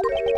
you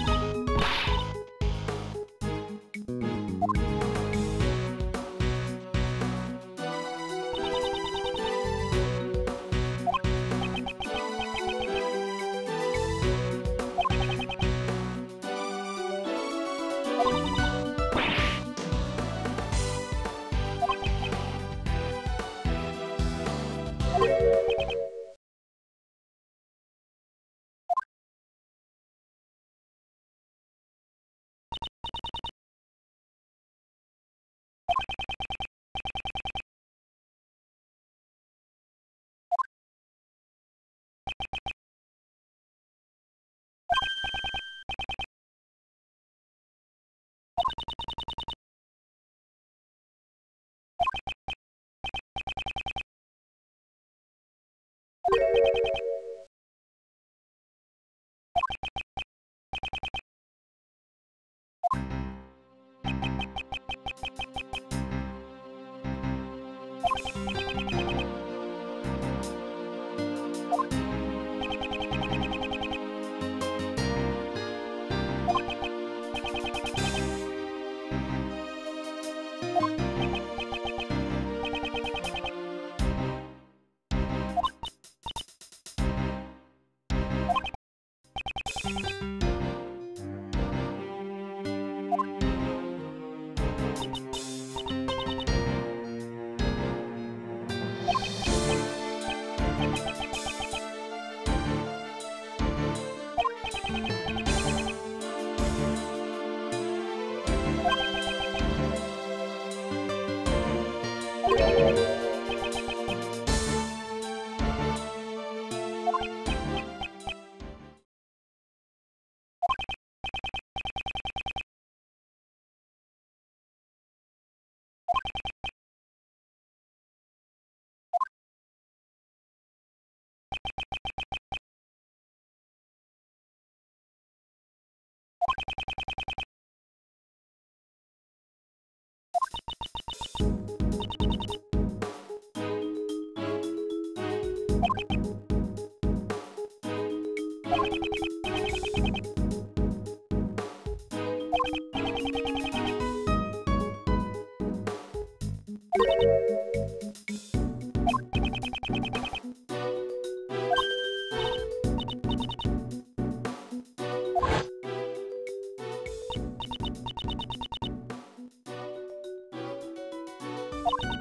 you